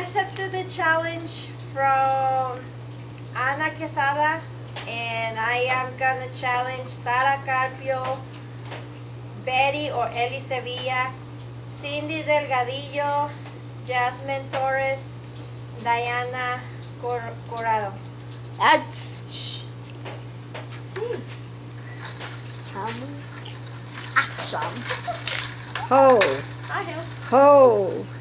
accepted the challenge from Ana Quesada and I am gonna challenge Sara Carpio, Betty or Eli Sevilla, Cindy Delgadillo, Jasmine Torres, Diana Cor- Corrado. Ah, Shh. Hmm. Action. Ho, ho.